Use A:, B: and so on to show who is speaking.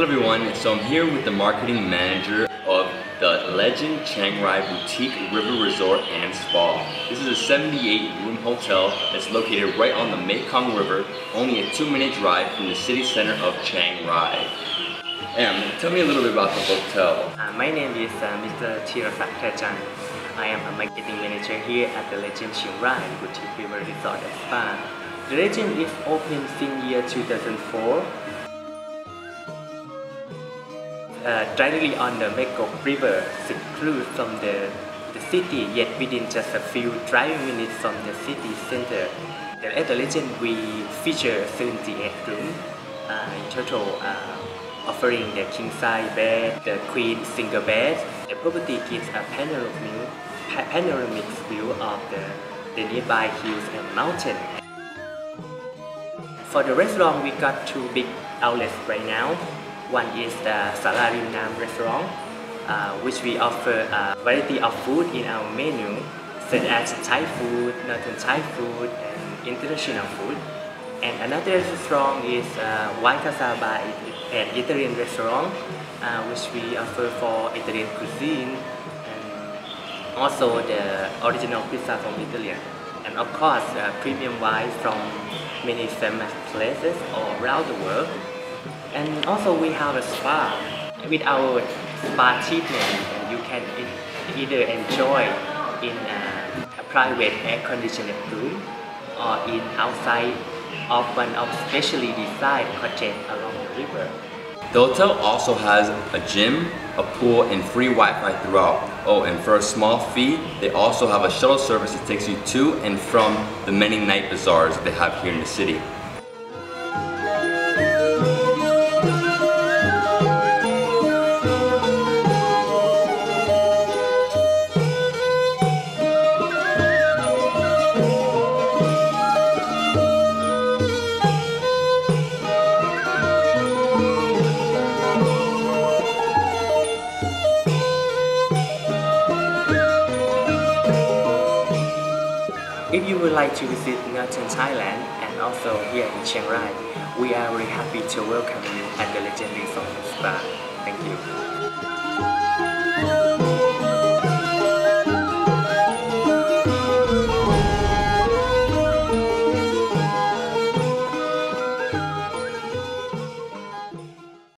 A: Hello everyone, so I'm here with the marketing manager of the Legend Chiang Rai Boutique River Resort and Spa. This is a 78 room hotel that's located right on the Mekong River, only a two minute drive from the city center of Chiang Rai. Em, tell me a little bit about the hotel.
B: Uh, my name is uh, Mr. Chirasak Tajan. I am a marketing manager here at the Legend Chiang Rai Boutique River Resort and Spa. The Legend is open since year 2004. Uh, directly on the Mekong River, secluded from the, the city, yet within just a few driving minutes from the city center. At the Legend, we feature 78 rooms uh, in total. Uh, offering the king size bed, the queen single bed. The property gives a panoramic view, panoramic view of the, the nearby hills and mountains. For the restaurant, we got two big outlets right now. One is the Salarim Nam restaurant, uh, which we offer a variety of food in our menu, such as Thai food, Northern Thai food, and international food. And another restaurant is uh, Waikasaba, an Italian restaurant, uh, which we offer for Italian cuisine, and also the original pizza from Italy. And of course, uh, premium wine from many famous places all around the world. And also we have a spa. With our spa treatment, you can either enjoy in a, a private air-conditioned room or in outside of one of specially designed cottages along the river.
A: The hotel also has a gym, a pool, and free Wi-Fi throughout. Oh, and for a small fee, they also have a shuttle service that takes you to and from the many night bazaars they have here in the city.
B: If you would like to visit Northern Thailand and also here in Chiang Rai, we are very happy to welcome you at the legendary Song Spa. Thank you.